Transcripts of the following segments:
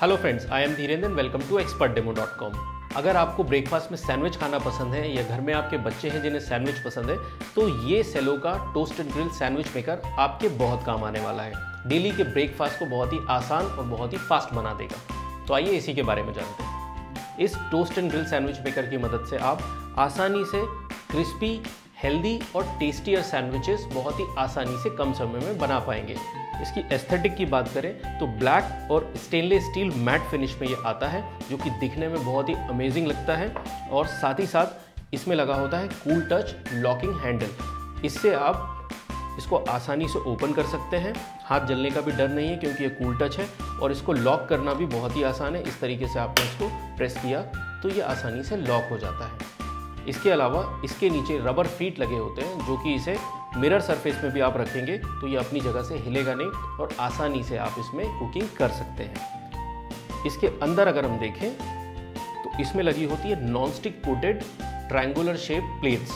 Hello friends I am Dhirendra welcome to expert demo dot com अगर आपको breakfast में sandwich खाना पसंद है या घर में आपके बच्चे हैं जिन्हें सैंडविच पसंद है तो ये सेलो का toast and grill sandwich maker आपके बहुत काम आने वाला है। डेली के ब्रेकफास्ट को बहुत ही आसान और बहुत ही फास्ट बना देगा। तो आइए इसी के बारे में जानते हैं। इस toast and grill sandwich maker की मदद से आप आसानी से क्रिस्पी हेल्दी और टेस्टियर सैंडविचेस बहुत ही आसानी से कम समय में बना पाएँगे। इसकी एस्थेटिक की बात करें तो ब्लैक और स्टेनलेस स्टील मैट फिनिश में ये आता है, जो कि दिखने में बहुत ही अमेजिंग लगता है और साथ ही साथ इसमें लगा होता है कूल टच लॉकिंग हैंडल इससे आप इसको आसानी से ओपन कर सकते हैं। हाथ जलने का भी डर नहीं है, क्योंकि ये कूल टच है और इसको लॉक करना भी बहुत ही आसान है। इस तरीके से आपने इसको प्रेस किया तो ये आसानी से लॉक हो जाता है। इसके अलावा इसके नीचे रबर फीट लगे होते हैं, जो कि इसे मिरर सरफेस में भी आप रखेंगे तो ये अपनी जगह से हिलेगा नहीं और आसानी से आप इसमें कुकिंग कर सकते हैं। इसके अंदर अगर हम देखें तो इसमें लगी होती है non stick coated triangular shape plates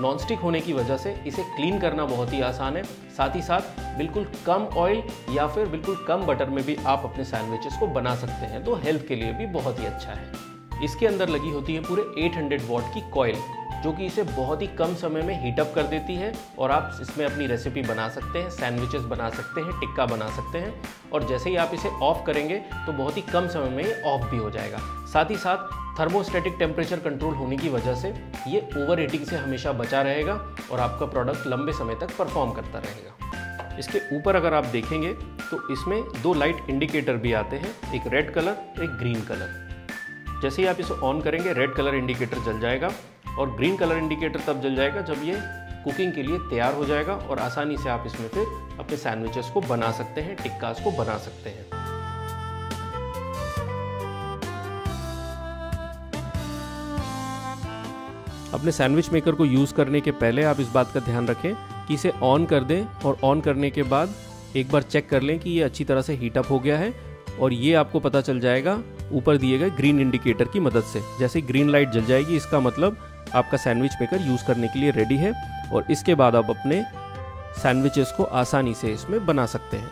non stick होने की वजह से इसे क्लीन करना बहुत ही आसान है। साथ ही साथ बिल्कुल कम ऑयल या फिर बिल्कुल कम बटर में भी आप अपने सैंडविचेस को बना सकते हैं तो हेल्थ के लिए भी बहुत ही अच्छा है। इसके अंदर लगी होती है पूरे 800 वॉट की कॉयल जो कि इसे बहुत ही कम समय में हीटअप कर देती है और आप इसमें अपनी रेसिपी बना सकते हैं सैंडविचेस बना सकते हैं, टिक्का बना सकते हैं और जैसे ही आप इसे ऑफ़ करेंगे तो बहुत ही कम समय में ये ऑफ़ भी हो जाएगा। साथ ही साथ थर्मोस्टेटिक टेम्परेचर कंट्रोल होने की वजह से ये ओवर हीटिंग से हमेशा बचा रहेगा और आपका प्रोडक्ट लंबे समय तक परफॉर्म करता रहेगा। इसके ऊपर अगर आप देखेंगे तो इसमें दो लाइट इंडिकेटर भी आते हैं, एक रेड कलर एक ग्रीन कलर जैसे ही आप इसे ऑन करेंगे रेड कलर इंडिकेटर जल जाएगा और ग्रीन कलर इंडिकेटर तब जल जाएगा जब ये कुकिंग के लिए तैयार हो जाएगा और आसानी से आप इसमें फिर अपने सैंडविचेस को बना सकते हैं, टिक्कास को बना सकते हैं। अपने सैंडविच मेकर को यूज़ करने के पहले आप इस बात का ध्यान रखें कि इसे ऑन कर दें और ऑन करने के बाद एक बार चेक कर लें कि ये अच्छी तरह से हीटअप हो गया है। और ये आपको पता चल जाएगा ऊपर दिए गए ग्रीन इंडिकेटर की मदद से। जैसे ग्रीन लाइट जल जाएगी, इसका मतलब आपका सैंडविच मेकर यूज़ करने के लिए रेडी है और इसके बाद आप अपने सैंडविचेस को आसानी से इसमें बना सकते हैं।